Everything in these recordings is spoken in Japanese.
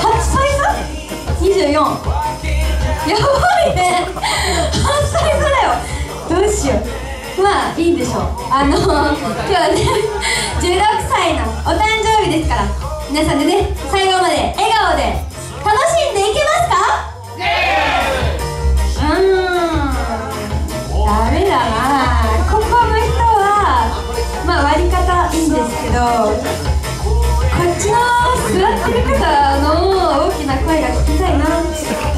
8歳差 ?24 やばいね。8歳差だよ。どうしよう。まあいいんでしょ。うあの今日はね16歳のお誕生日ですから。皆さんでね最後まで笑顔で。楽しんでいけますか？うん。ダメだな。ここの人はまあ割り方いいんですけどちの座ってる方の大きな声が聞きたいなって。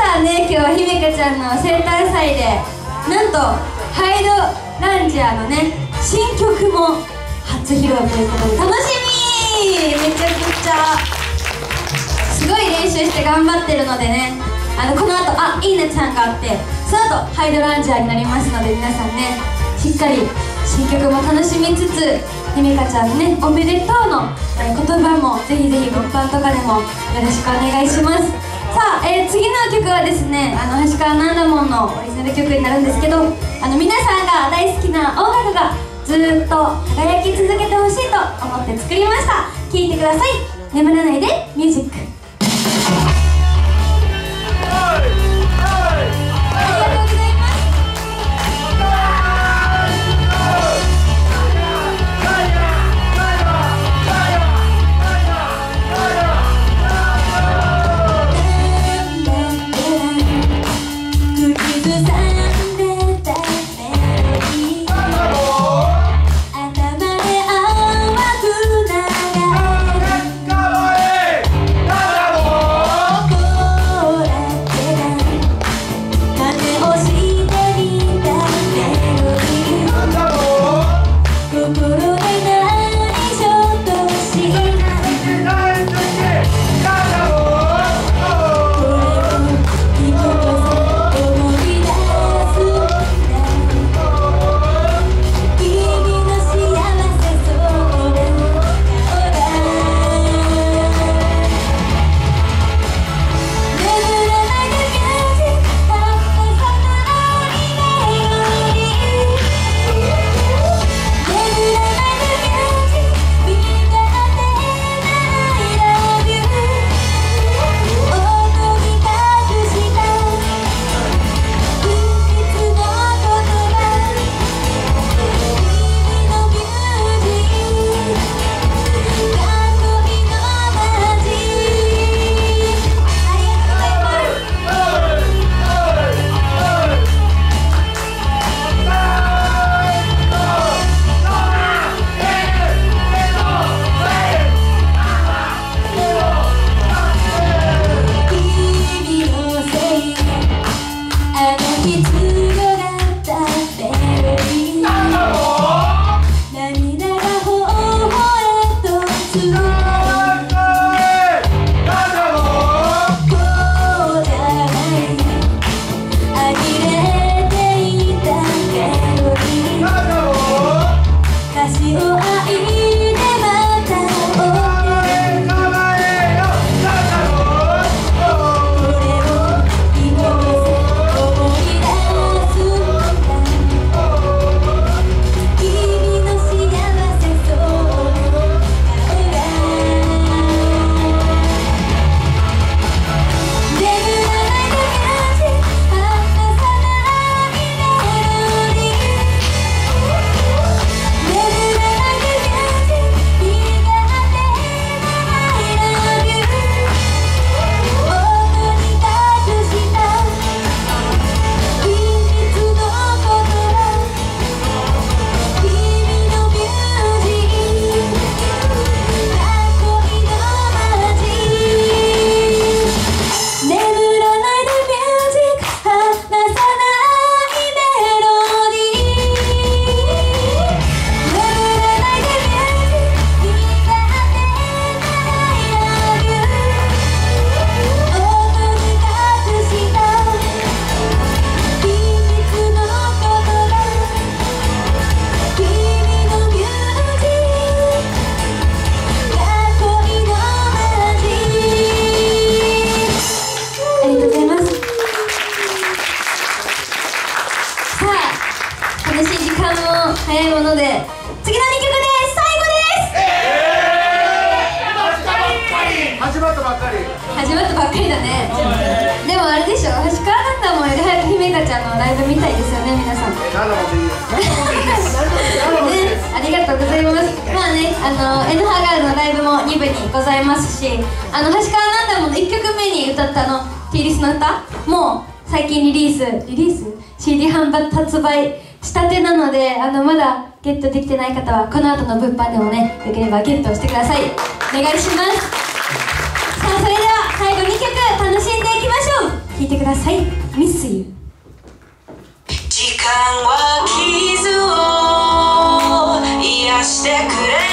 さあね今日はひめかちゃんの生誕祭でなんとハイドランジャーのね新曲も初披露ということで楽しみめちゃくちゃ!すごい練習して頑張ってるのでねあのこの後あいいねちゃんがあってその後ハイドランジャーになりますので皆さんねしっかり新曲も楽しみつつひめかちゃんのねおめでとうの、え言葉もぜひぜひ物販とかでもよろしくお願いします。さあ、えー、次の曲はですねあの橋川ナンラモンのオリジナル曲になるんですけどあの皆さんが大好きな音楽がずっと輝き続けてほしいと思って作りました。聴いてください。眠らないでミュージック。CD 販売発売したてなのであのまだゲットできてない方はこの後の物販でもねよければゲットしてください。お願いします。さあそれでは最後2曲楽しんでいきましょう。聴いてください「Miss You」時間は傷を癒してくれ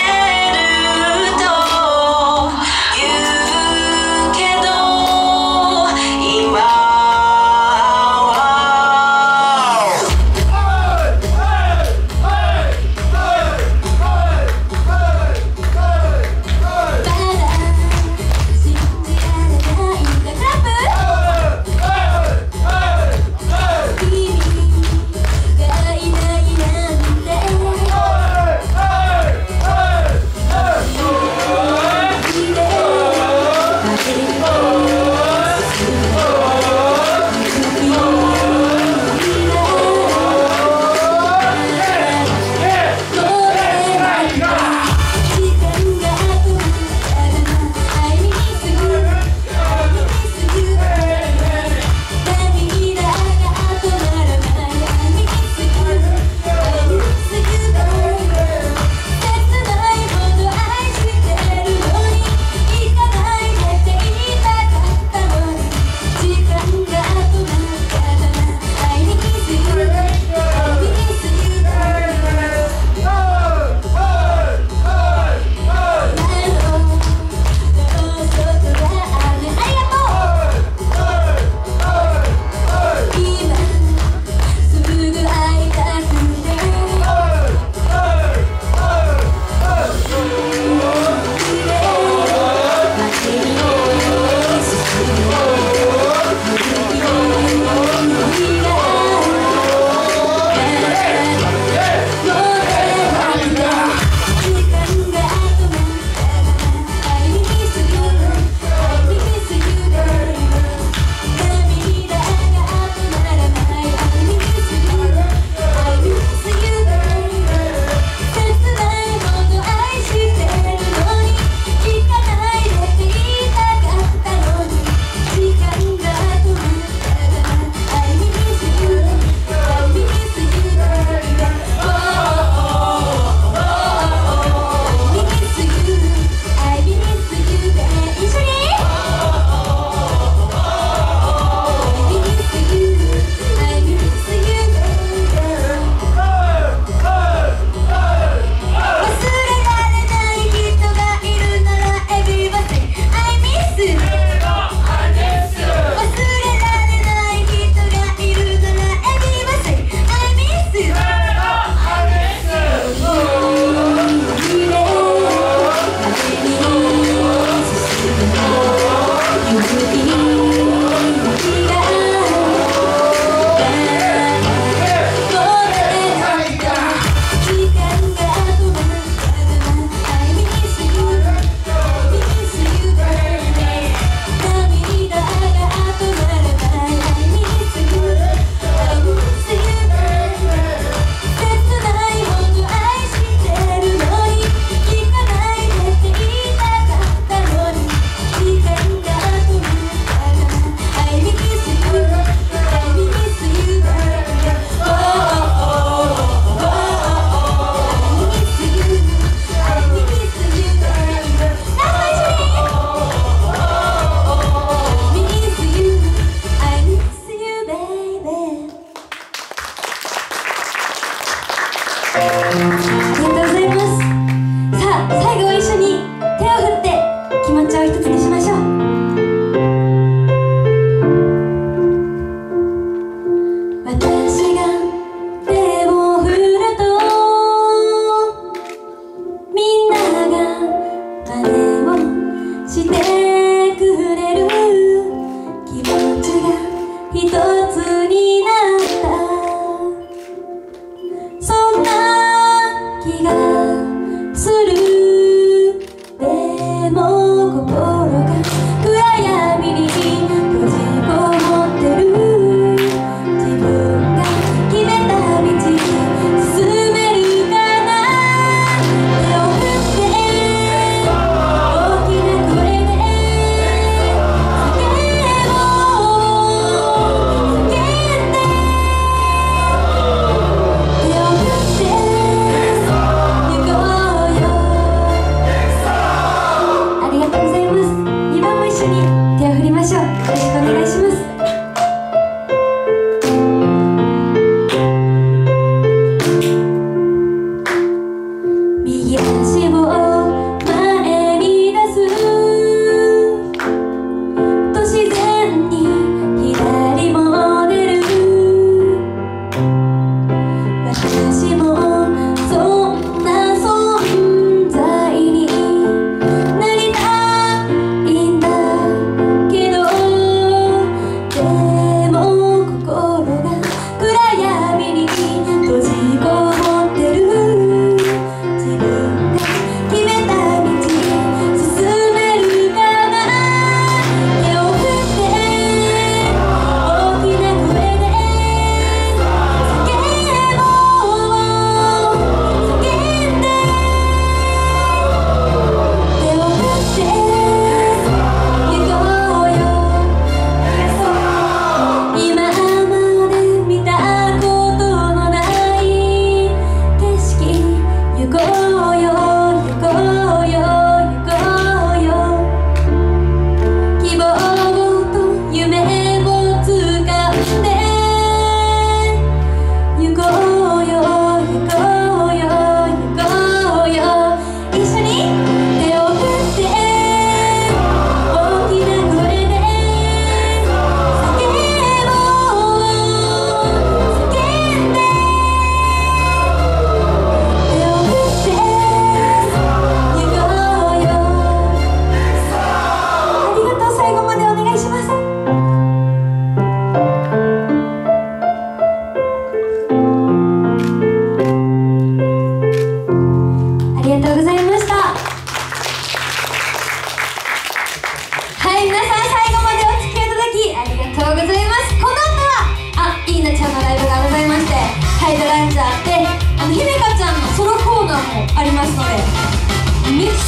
めちゃくち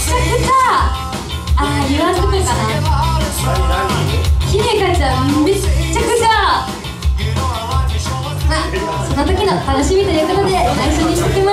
ゃあー言わんとこかな。ひめかちゃんめっちゃくちゃ。まあその時の楽しみということで内緒にしてく